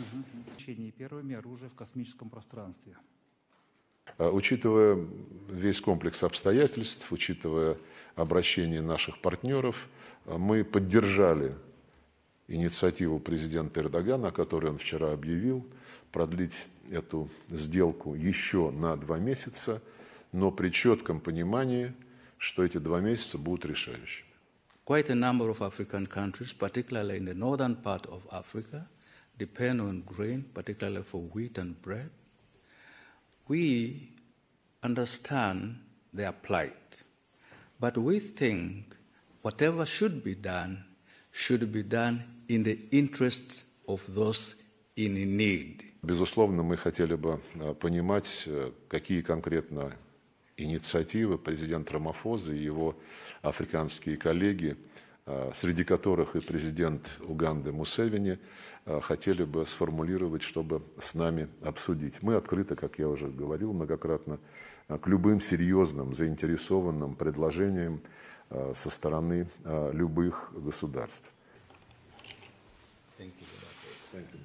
Угу. первыми оружия в космическом пространстве. А, учитывая весь комплекс обстоятельств, учитывая обращение наших партнеров, а, мы поддержали инициативу президента Эрдогана, о которой он вчера объявил, продлить эту сделку еще на два месяца, но при четком понимании, что эти два месяца будут решающими. Quite a number of African countries, particularly in the northern part of Africa, depend on grain, particularly for wheat and bread. We understand their plight, but we think whatever should be done should be done in the interests of those in need. Безусловно, мы хотели бы э, понимать, э, какие конкретно инициативы президент Рамафоза и его африканские коллеги, э, среди которых и президент Уганды Мусевини, хотели бы сформулировать, чтобы с нами обсудить. Мы открыты, как я уже говорил многократно, к любым серьезным заинтересованным предложениям со стороны любых государств. Thank you. Thank you.